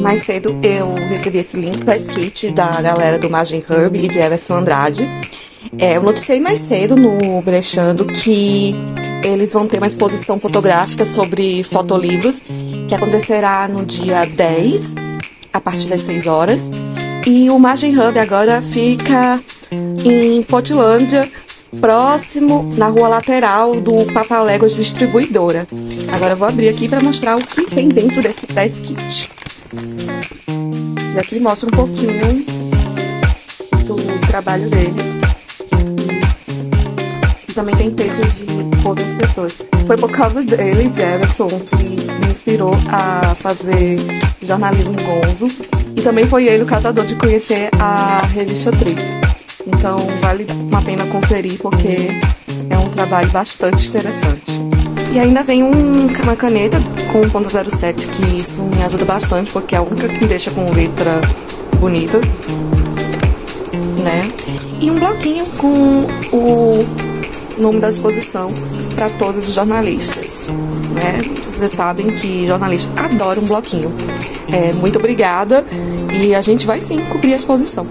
Mais cedo eu recebi esse link para skit da galera do Magin Hub e de Everson Andrade. É, eu noticiei mais cedo no Brechando que eles vão ter uma exposição fotográfica sobre fotolivros que acontecerá no dia 10, a partir das 6 horas. E o Margem Hub agora fica em Potilândia, próximo na rua lateral do Papaléguas Distribuidora. Agora eu vou abrir aqui para mostrar o que tem dentro desse press kit. E aqui mostra um pouquinho do trabalho dele. E também tem textos de outras pessoas. Foi por causa dele, de Everson, que me inspirou a fazer jornalismo gonzo. E também foi ele o casador de conhecer a revista Trip. Então vale uma pena conferir porque é um trabalho bastante interessante. E ainda vem um, uma caneta com 1.07 que isso me ajuda bastante porque é a única que me deixa com letra bonita, né? E um bloquinho com o nome da exposição para todos os jornalistas, né? Vocês sabem que jornalista adora um bloquinho. É, muito obrigada e a gente vai sim cobrir a exposição.